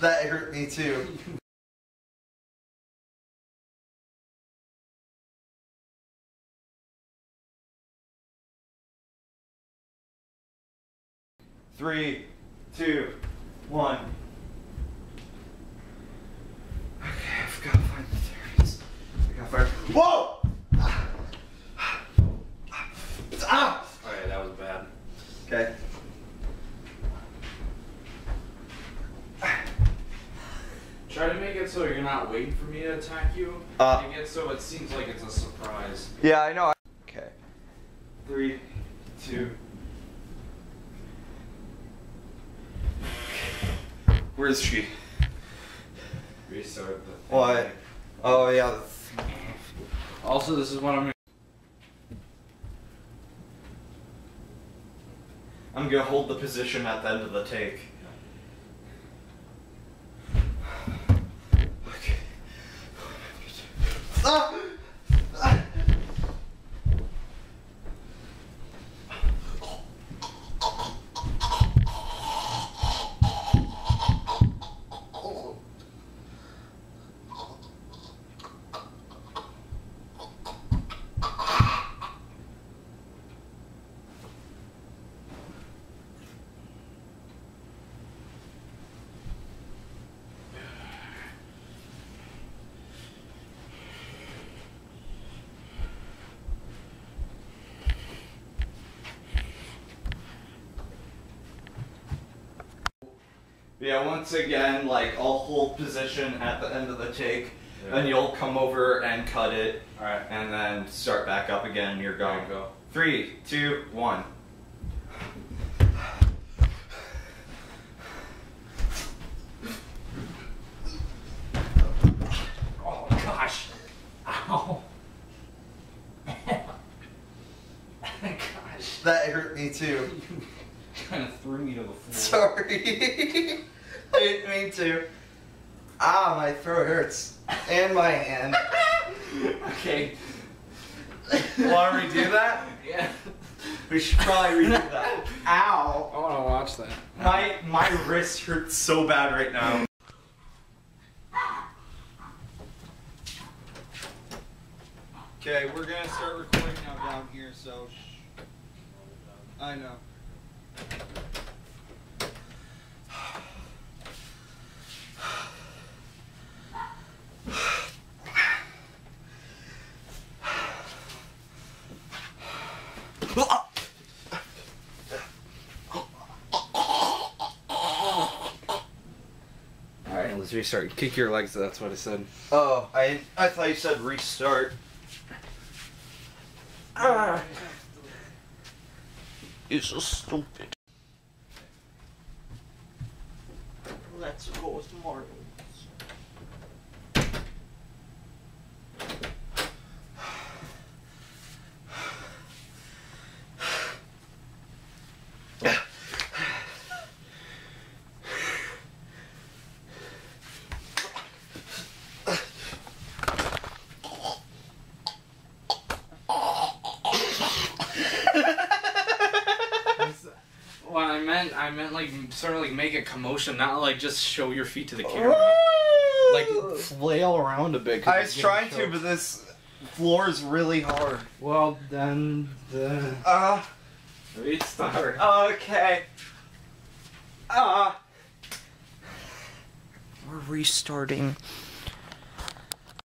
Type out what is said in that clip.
That hurt me too. Three, two, one. Okay, I've got to find the terrace. I got fire. Whoa! Ah! Alright, that was bad. Okay. Try to make it so you're not waiting for me to attack you. Uh. make it so it seems like it's a surprise. Yeah, I know. Okay. Three, two. Where's she? Restart the. thing. What? Oh yeah. Also, this is what I'm gonna. I'm gonna hold the position at the end of the take. Ah! Yeah, once again, like I'll hold position at the end of the take, Yeah. and you'll come over and cut it, Alright. and then start back up again. You're going. There you go. Three, two, one. Oh gosh. Ow. gosh. That hurt me too. kind of threw me to the floor. Sorry. I didn't mean to. Ah, my throat hurts. And my hand. okay. Want to redo that? Yeah. We should probably redo that. Ow. I want to watch that. My my wrist hurts so bad right now. Okay, we're gonna start recording now down here, so. I know. Alright, let's restart. Kick your legs, that's what I said. Oh, I I thought you said restart. Ah. You're so stupid. Let's go Martins. What I meant, I meant like sort of like make a commotion, not like just show your feet to the camera. Like flail around a bit. 'cause I it's was getting trying to, but this floor is really hard. Well, then the Uh, restart. okay. Uh. We're restarting.